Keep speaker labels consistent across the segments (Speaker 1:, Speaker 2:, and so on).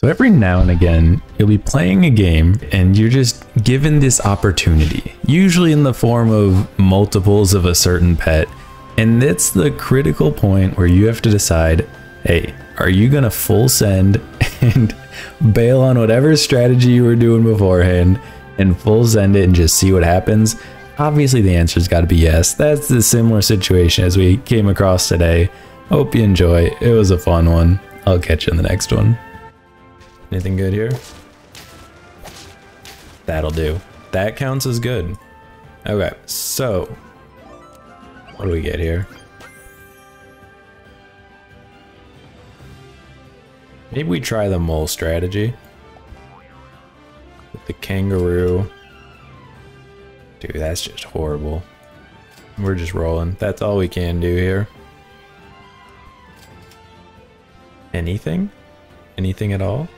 Speaker 1: So every now and again, you'll be playing a game and you're just given this opportunity, usually in the form of multiples of a certain pet. And that's the critical point where you have to decide, hey, are you gonna full send and bail on whatever strategy you were doing beforehand and full send it and just see what happens? Obviously the answer's gotta be yes. That's the similar situation as we came across today. Hope you enjoy. It was a fun one. I'll catch you in the next one. Anything good here? That'll do. That counts as good. Okay, so what do we get here? Maybe we try the mole strategy. With the kangaroo. Dude, that's just horrible. We're just rolling. That's all we can do here. Anything? Anything at all?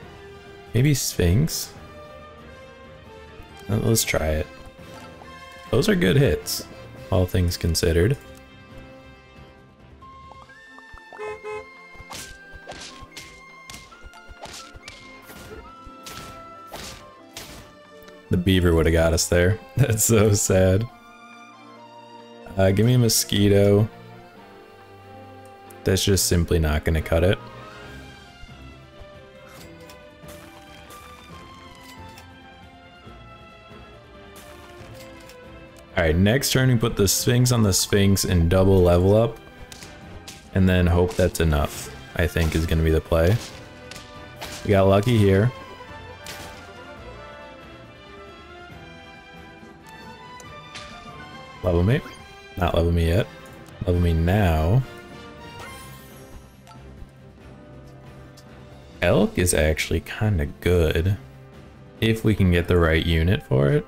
Speaker 1: Maybe Sphinx? Let's try it. Those are good hits, all things considered. The beaver would have got us there. That's so sad. Uh, give me a mosquito. That's just simply not going to cut it. Alright, next turn we put the Sphinx on the Sphinx and double level up. And then hope that's enough, I think is going to be the play. We got lucky here. Level me. Not level me yet. Level me now. Elk is actually kind of good. If we can get the right unit for it.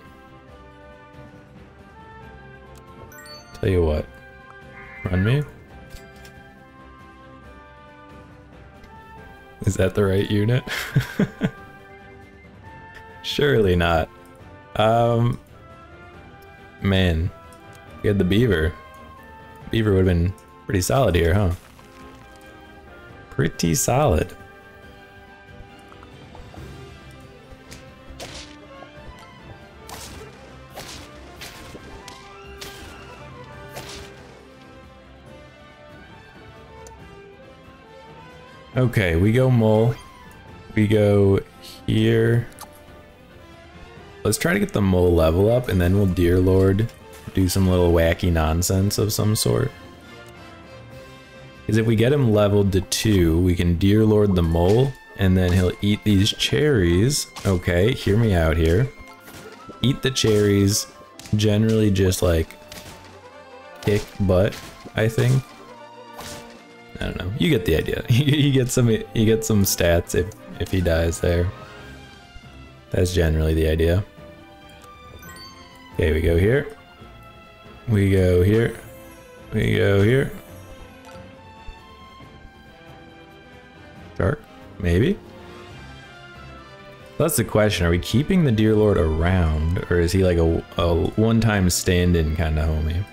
Speaker 1: Tell you what. Run me. Is that the right unit? Surely not. Um, man, we had the beaver. Beaver would have been pretty solid here, huh? Pretty solid. Okay, we go mole. We go here. Let's try to get the mole level up and then we'll deer lord do some little wacky nonsense of some sort. Because if we get him leveled to 2, we can Deer Lord the Mole, and then he'll eat these cherries. Okay, hear me out here. Eat the cherries, generally just like kick butt, I think. I don't know. You get the idea. you get some you get some stats if if he dies there. That's generally the idea. Okay, we go here. We go here. We go here. Shark? Maybe? That's the question. Are we keeping the Deer Lord around, or is he like a, a one-time stand-in kind of homie?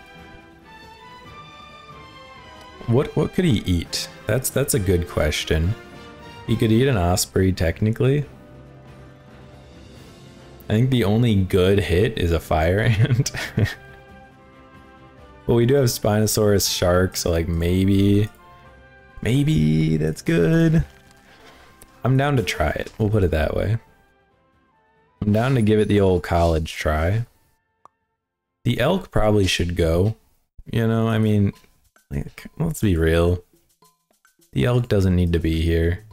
Speaker 1: What what could he eat? That's that's a good question. He could eat an osprey technically. I think the only good hit is a fire ant. well, we do have Spinosaurus shark, so like maybe, maybe that's good. I'm down to try it. We'll put it that way. I'm down to give it the old college try. The elk probably should go. You know, I mean, like, let's be real. The elk doesn't need to be here.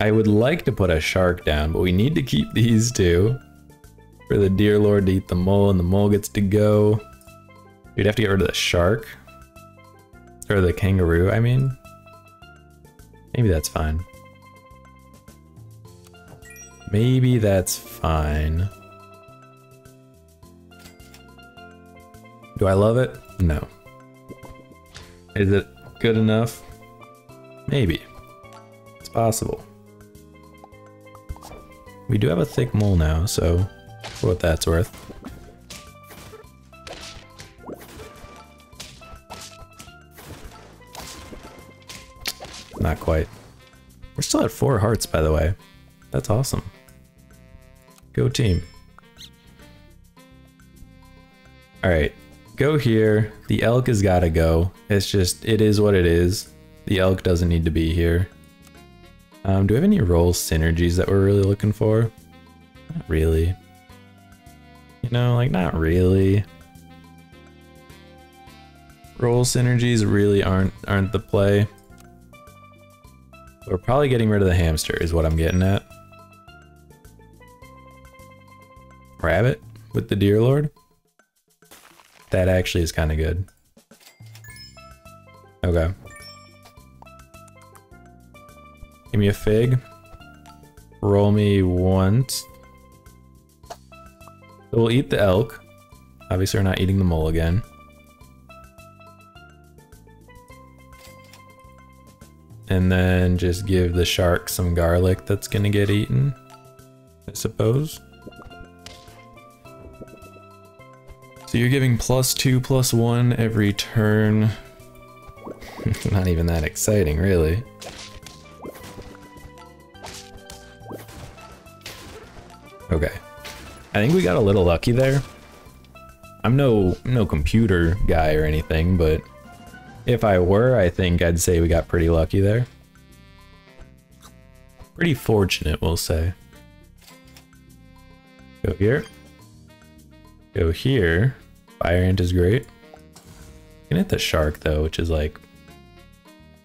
Speaker 1: I would like to put a shark down, but we need to keep these two. For the deer lord to eat the mole and the mole gets to go. We'd have to get rid of the shark. Or the kangaroo, I mean. Maybe that's fine. Maybe that's fine. Do I love it? No. Is it good enough? Maybe. It's possible. We do have a thick mole now, so for what that's worth. Not quite. We're still at four hearts, by the way. That's awesome. Go team. Alright, go here. The elk has got to go. It's just, it is what it is. The elk doesn't need to be here. Um, do we have any role synergies that we're really looking for? Not really. You know, like not really. Role synergies really aren't aren't the play. We're probably getting rid of the hamster is what I'm getting at. Rabbit with the deer lord? That actually is kind of good. Okay. Give me a fig. Roll me once. So we'll eat the elk. Obviously we're not eating the mole again. And then just give the shark some garlic that's gonna get eaten, I suppose. So you're giving plus two, plus one every turn. Not even that exciting, really. Okay. I think we got a little lucky there. I'm no no computer guy or anything, but if I were, I think I'd say we got pretty lucky there. Pretty fortunate, we'll say. Go here. Go here. Fire ant is great. You can hit the shark though, which is like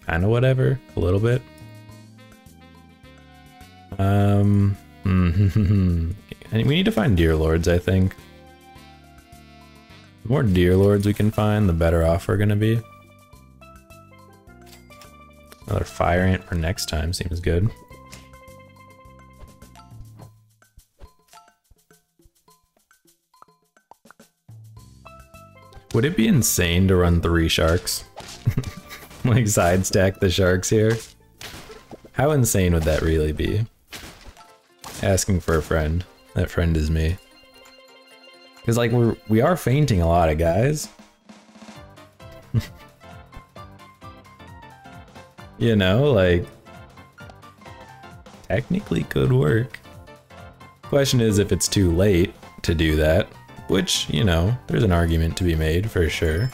Speaker 1: kind of whatever, a little bit. Um, we need to find deer lords, I think. The more deer lords we can find, the better off we're gonna be. Another fire ant for next time seems good. Would it be insane to run three sharks? like side stack the sharks here? How insane would that really be? Asking for a friend. That friend is me. Because like we're we are fainting a lot of guys. you know, like technically could work. Question is if it's too late to do that. Which, you know, there's an argument to be made for sure.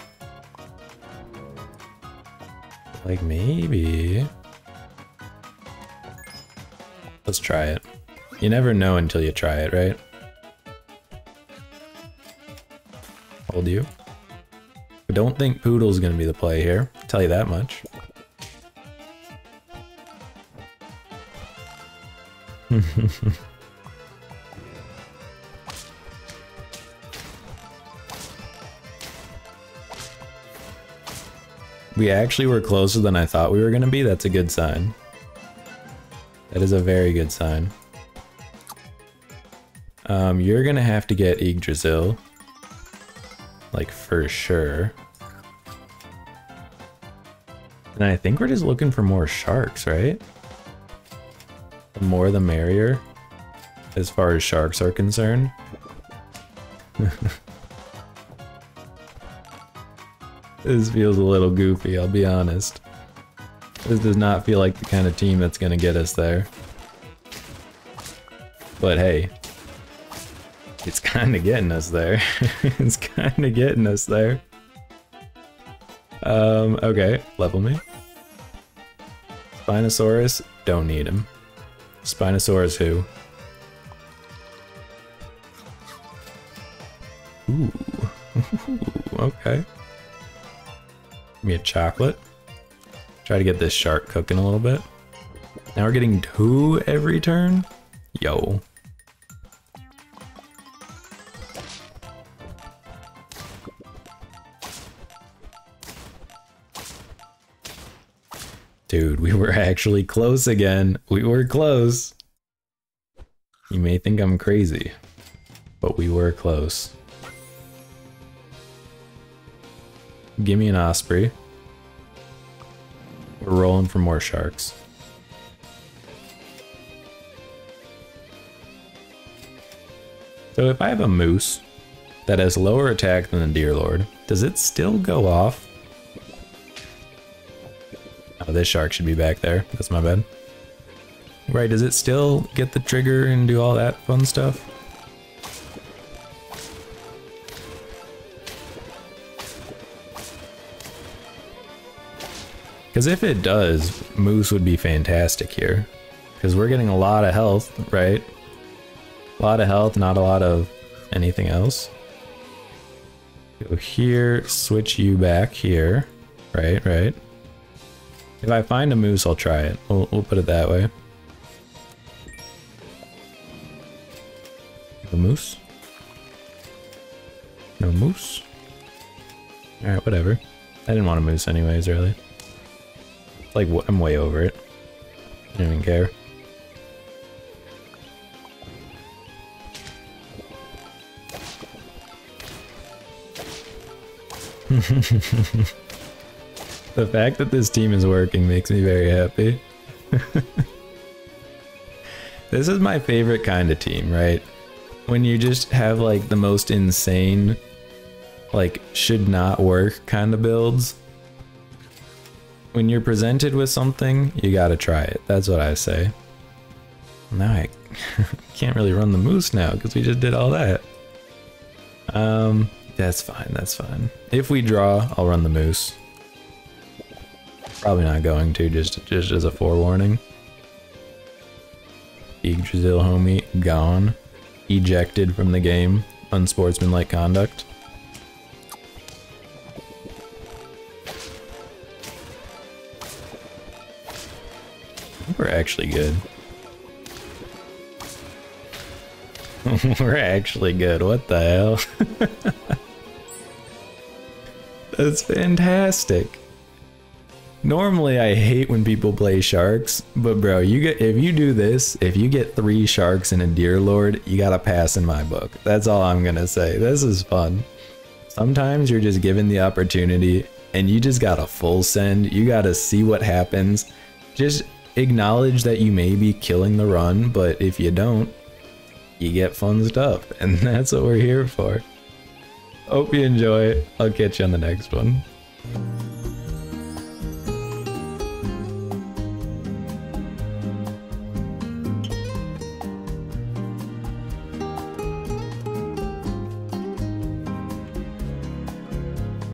Speaker 1: Like, maybe... Let's try it. You never know until you try it, right? Hold you. I don't think Poodle's gonna be the play here. I'll tell you that much. We actually were closer than I thought we were going to be. That's a good sign. That is a very good sign. Um, you're going to have to get Yggdrasil. Like, for sure. And I think we're just looking for more sharks, right? The more the merrier, as far as sharks are concerned. This feels a little goofy, I'll be honest. This does not feel like the kind of team that's gonna get us there. But hey, it's kinda getting us there. it's kinda getting us there. Um, okay, level me. Spinosaurus, don't need him. Spinosaurus who? Ooh, okay. Me a chocolate. Try to get this shark cooking a little bit. Now we're getting two every turn? Yo. Dude, we were actually close again. We were close. You may think I'm crazy, but we were close. Give me an osprey. We're rolling for more sharks. So if I have a moose that has lower attack than the deer lord, does it still go off? Oh, this shark should be back there. That's my bad. Right, does it still get the trigger and do all that fun stuff? Because if it does, Moose would be fantastic here. Because we're getting a lot of health, right? A lot of health, not a lot of anything else. Go here, switch you back here. Right, right. If I find a moose, I'll try it. We'll, we'll put it that way. No moose? No moose? Alright, whatever. I didn't want a moose anyways, really. Like, I'm way over it. I don't even care. the fact that this team is working makes me very happy. this is my favorite kind of team, right? When you just have like the most insane, like should not work kind of builds. When you're presented with something, you gotta try it. That's what I say. Now I can't really run the moose now because we just did all that. Um, that's fine, that's fine. If we draw, I'll run the moose. Probably not going to, just, just as a forewarning. Yggdrasil homie, gone. Ejected from the game. Unsportsmanlike conduct. Actually good. We're actually good. What the hell? That's fantastic. Normally I hate when people play sharks, but bro, you get if you do this, if you get three sharks and a deer lord, you gotta pass in my book. That's all I'm gonna say. This is fun. Sometimes you're just given the opportunity and you just gotta full send. You gotta see what happens. Just acknowledge that you may be killing the run, but if you don't, you get fun stuff. And that's what we're here for. Hope you enjoy. I'll catch you on the next one.